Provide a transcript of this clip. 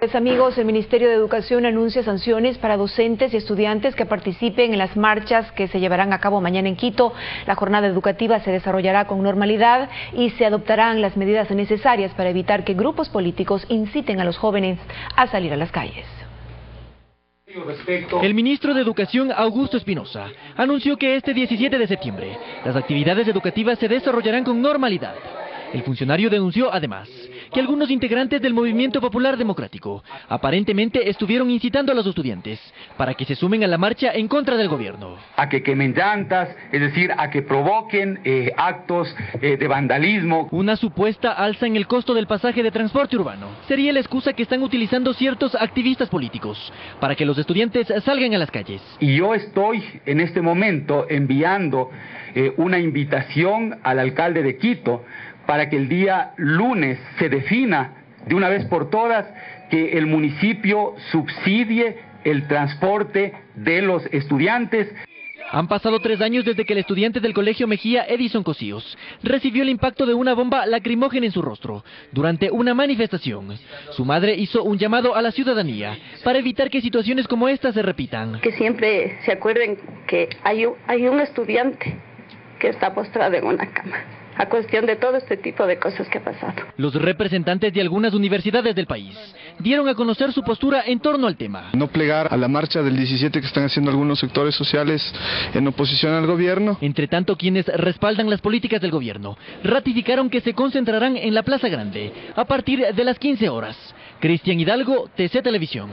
Pues amigos, el Ministerio de Educación anuncia sanciones para docentes y estudiantes que participen en las marchas que se llevarán a cabo mañana en Quito. La jornada educativa se desarrollará con normalidad y se adoptarán las medidas necesarias para evitar que grupos políticos inciten a los jóvenes a salir a las calles. El ministro de Educación, Augusto Espinosa, anunció que este 17 de septiembre las actividades educativas se desarrollarán con normalidad. El funcionario denunció además que algunos integrantes del Movimiento Popular Democrático aparentemente estuvieron incitando a los estudiantes para que se sumen a la marcha en contra del gobierno. A que quemen llantas, es decir, a que provoquen eh, actos eh, de vandalismo. Una supuesta alza en el costo del pasaje de transporte urbano sería la excusa que están utilizando ciertos activistas políticos para que los estudiantes salgan a las calles. Y yo estoy en este momento enviando eh, una invitación al alcalde de Quito para que el día lunes se defina de una vez por todas que el municipio subsidie el transporte de los estudiantes. Han pasado tres años desde que el estudiante del colegio Mejía, Edison Cosíos, recibió el impacto de una bomba lacrimógena en su rostro durante una manifestación. Su madre hizo un llamado a la ciudadanía para evitar que situaciones como esta se repitan. Que siempre se acuerden que hay un, hay un estudiante que está postrado en una cama a cuestión de todo este tipo de cosas que ha pasado. Los representantes de algunas universidades del país dieron a conocer su postura en torno al tema. No plegar a la marcha del 17 que están haciendo algunos sectores sociales en oposición al gobierno. Entre tanto, quienes respaldan las políticas del gobierno ratificaron que se concentrarán en la Plaza Grande a partir de las 15 horas. Cristian Hidalgo, TC Televisión.